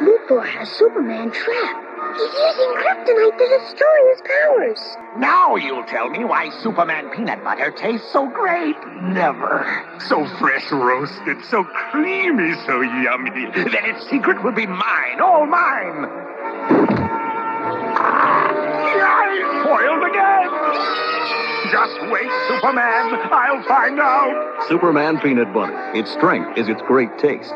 Luthor has Superman trapped. He's using kryptonite to destroy his powers. Now you'll tell me why Superman peanut butter tastes so great. Never. So fresh roasted, so creamy, so yummy. Then its secret will be mine, all mine. I spoiled again. Just wait, Superman. I'll find out. Superman peanut butter. Its strength is its great taste.